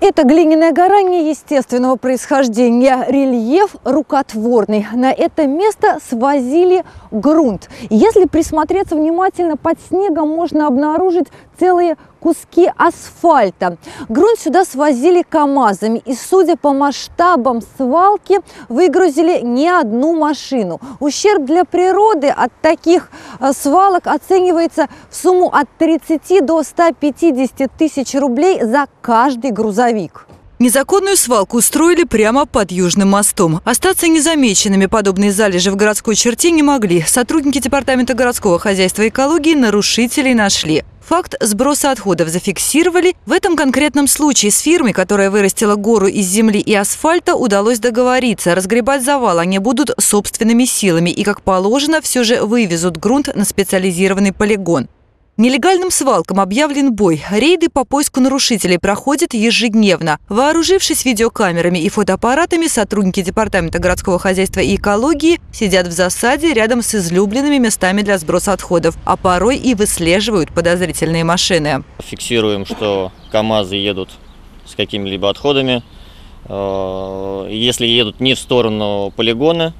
Это глиняная гора неестественного происхождения. Рельеф рукотворный. На это место свозили грунт. Если присмотреться внимательно, под снегом можно обнаружить целые куски асфальта. Грунт сюда свозили КАМАЗами. И, судя по масштабам свалки, выгрузили не одну машину. Ущерб для природы от таких э, свалок оценивается в сумму от 30 до 150 тысяч рублей за каждый грузовик. Незаконную свалку устроили прямо под Южным мостом. Остаться незамеченными подобные залежи в городской черте не могли. Сотрудники Департамента городского хозяйства и экологии нарушителей нашли. Факт сброса отходов зафиксировали. В этом конкретном случае с фирмой, которая вырастила гору из земли и асфальта, удалось договориться. Разгребать завал они будут собственными силами и, как положено, все же вывезут грунт на специализированный полигон. Нелегальным свалкам объявлен бой. Рейды по поиску нарушителей проходят ежедневно. Вооружившись видеокамерами и фотоаппаратами, сотрудники Департамента городского хозяйства и экологии сидят в засаде рядом с излюбленными местами для сброса отходов, а порой и выслеживают подозрительные машины. Фиксируем, что КАМАЗы едут с какими-либо отходами. Э, если едут не в сторону полигона,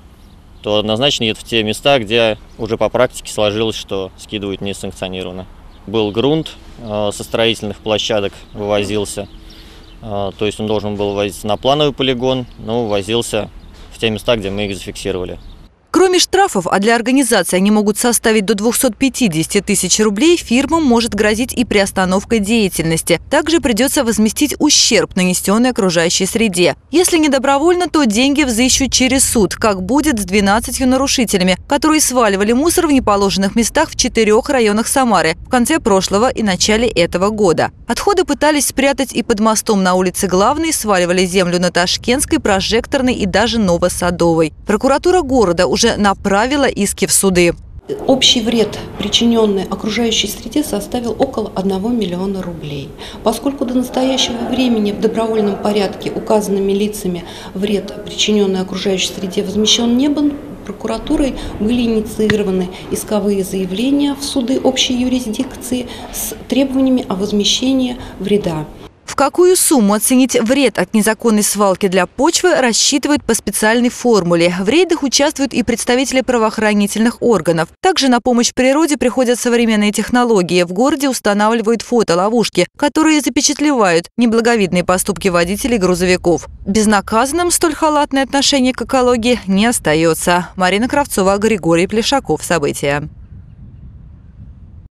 то однозначно едут в те места, где уже по практике сложилось, что скидывают несанкционированно. Был грунт э, со строительных площадок, вывозился. Э, то есть он должен был вывозиться на плановый полигон, но вывозился в те места, где мы их зафиксировали. Кроме штрафов, а для организации они могут составить до 250 тысяч рублей, фирмам может грозить и приостановка деятельности. Также придется возместить ущерб, нанесенный окружающей среде. Если не добровольно, то деньги взыщут через суд, как будет с 12 нарушителями, которые сваливали мусор в неположенных местах в четырех районах Самары в конце прошлого и начале этого года. Отходы пытались спрятать и под мостом на улице Главной, сваливали землю на Ташкентской, Прожекторной и даже Новосадовой. Прокуратура города уже уже направила иски в суды. Общий вред, причиненный окружающей среде, составил около 1 миллиона рублей. Поскольку до настоящего времени в добровольном порядке указанными лицами вред, причиненный окружающей среде, возмещен не был, прокуратурой были инициированы исковые заявления в суды общей юрисдикции с требованиями о возмещении вреда какую сумму оценить вред от незаконной свалки для почвы рассчитывают по специальной формуле. В рейдах участвуют и представители правоохранительных органов. Также на помощь природе приходят современные технологии. В городе устанавливают фотоловушки, которые запечатлевают неблаговидные поступки водителей грузовиков. Безнаказанным столь халатное отношение к экологии не остается. Марина Кравцова, Григорий Плешаков. События.